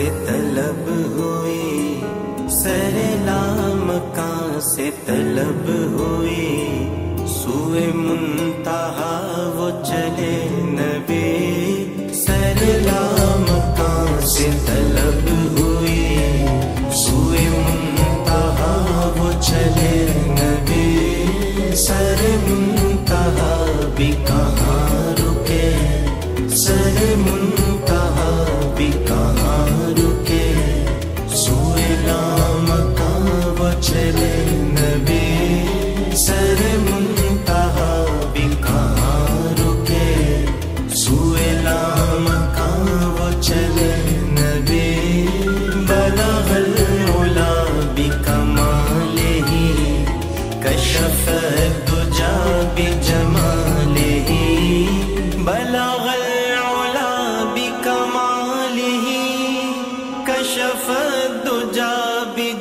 से तलब हुई सरे नाम का से तलब हुई? सुए मुन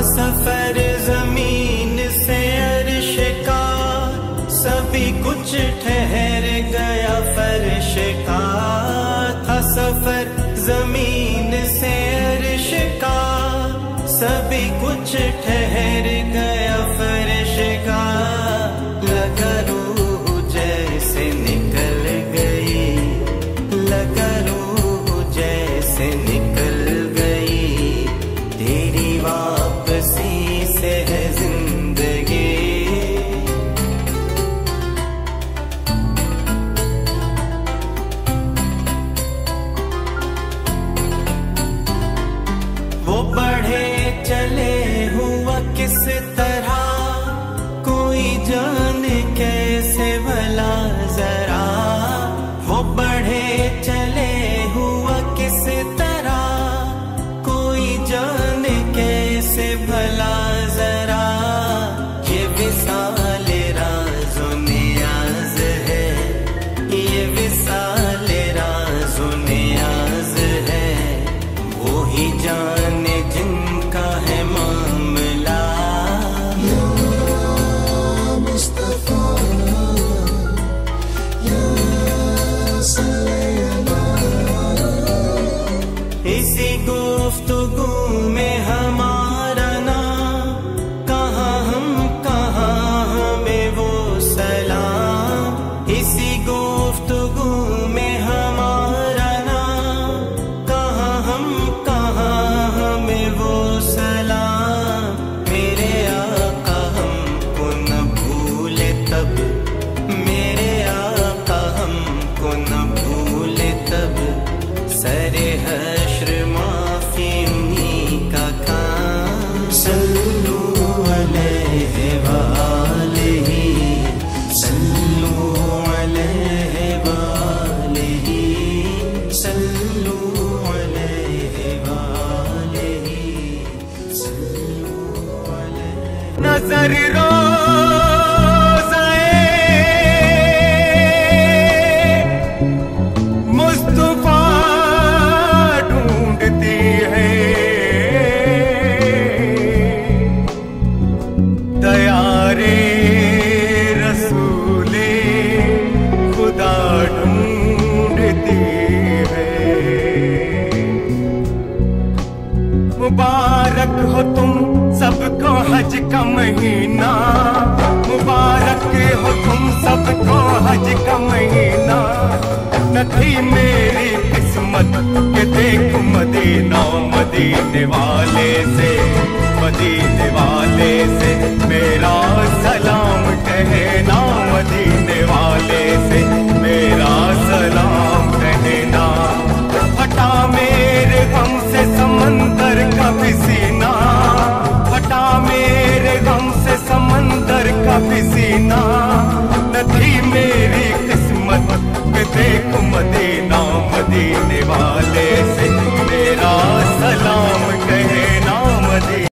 सफ़र ज़मीन से अर्श का, सभी कुछ ठहर गया फर्श का। था सफ़र ज़मीन से अर्श का, सभी कुछ ठहर Pakistan. Nazarero महीने जीना न मेरी किस्मत के मदीना मदीने वाला।